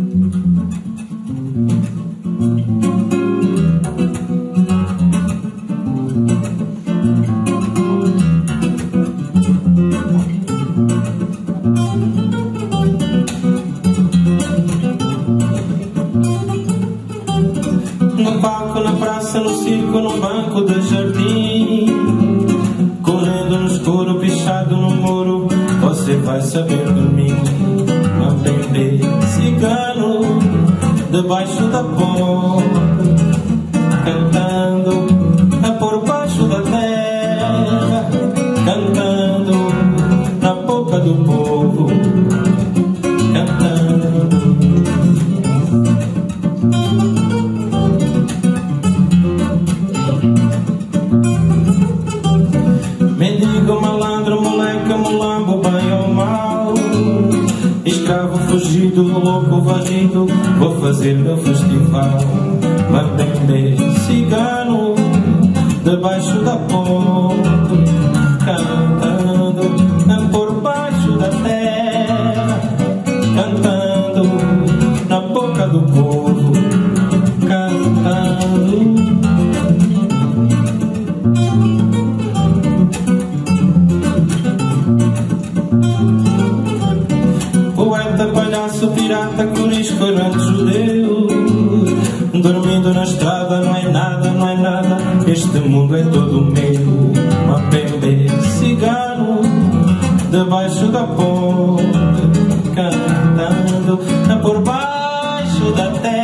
No palco, na praça, no circo, no banco de jardim. Correndo no escuro, pichado no muro. Você vai saber bebê cigano Debaixo da ponte Cantando a por baixo da terra Cantando na boca do povo fugido, louco varrido Vou fazer meu festival. Mabembe, cigano Debaixo da ponte Cantando por baixo da terra. Cantando na boca do povo Cantando. Poeta, palhaço, pirata, corisco, errante, judeu Dormindo na estrada, não é nada, não é nada. Este mundo é todo meu Uma bebê cigano Debaixo da ponte Cantando por baixo da terra